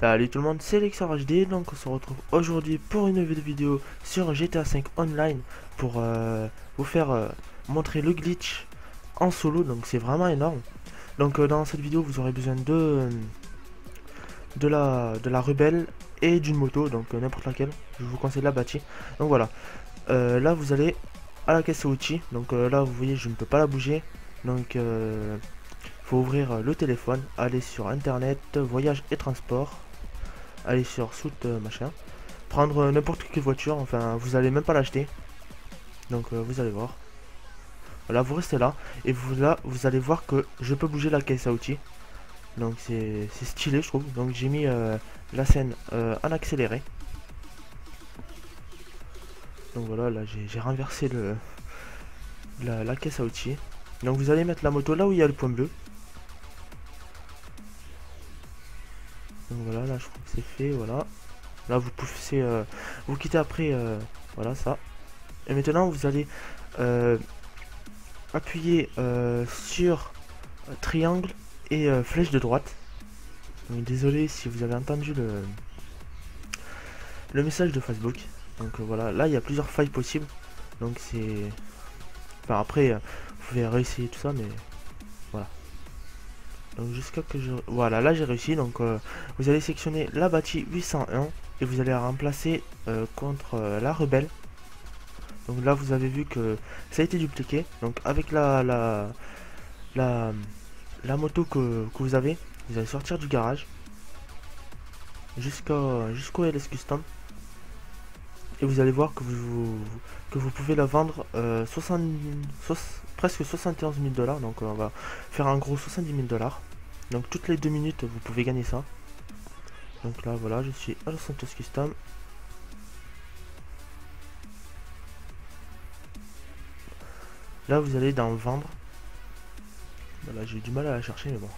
Salut tout le monde, c'est Lexar HD, donc on se retrouve aujourd'hui pour une nouvelle vidéo sur GTA 5 Online pour euh, vous faire euh, montrer le glitch en solo, donc c'est vraiment énorme. Donc euh, dans cette vidéo vous aurez besoin de, de, la, de la rebelle et d'une moto, donc n'importe laquelle, je vous conseille la bâtie. Donc voilà, là vous allez à la caisse à outils, donc là vous voyez je ne peux pas la bouger, donc faut ouvrir le téléphone, aller sur internet, voyage et transport, aller sur soute euh, machin, prendre n'importe quelle voiture, enfin vous allez même pas l'acheter. Donc euh, vous allez voir. Voilà, vous restez là et vous là vous allez voir que je peux bouger la caisse à outils. Donc c'est stylé je trouve. Donc j'ai mis euh, la scène en accéléré. Donc voilà, là j'ai renversé le la, la caisse à outils. Donc vous allez mettre la moto là où il y a le point bleu. Là je crois que c'est fait, voilà. Là vous pouvez euh, vous quittez après, euh, voilà ça. Et maintenant vous allez euh, appuyer sur triangle et flèche de droite. désolé si vous avez entendu le, le message de Facebook. Donc voilà, là il y a plusieurs failles possibles. Donc c'est... Enfin après, vous pouvez réussir tout ça, mais. Donc jusqu'à que je... Voilà, là j'ai réussi. Donc euh, vous allez sélectionner la bâtie 801 et vous allez la remplacer euh, contre euh, la rebelle. Donc là vous avez vu que ça a été dupliqué. Donc avec la la la, la moto que, vous avez, vous allez sortir du garage jusqu'au jusqu'au LS Custom. Et vous allez voir que vous, que vous pouvez la vendre 60, presque 71 000 dollars. Donc on va faire un gros 70 000 dollars. Donc toutes les deux minutes, vous pouvez gagner ça. Donc là, voilà, je suis à Los Santos Custom. Là, vous allez dans vendre. Voilà, j'ai du mal à la chercher, mais bon.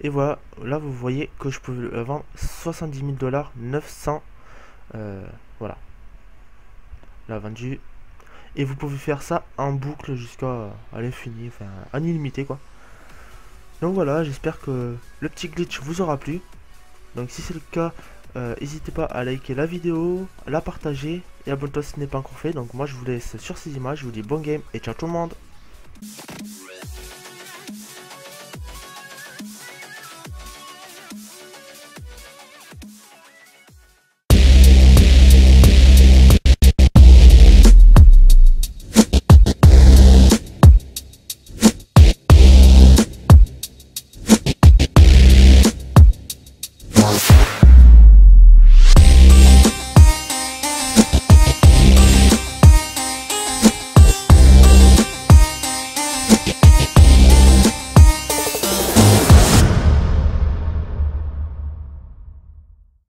Et voilà, là vous voyez que je peux vendre 70 000 dollars, 900. Euh, voilà. Là, vendu et vous pouvez faire ça en boucle jusqu'à l'infini, enfin en illimité quoi. Donc voilà, j'espère que le petit glitch vous aura plu. Donc si c'est le cas, euh, n'hésitez pas à liker la vidéo, la partager et abonne-toi si ce n'est pas encore fait. Donc moi je vous laisse sur ces images, je vous dis bon game et ciao tout le monde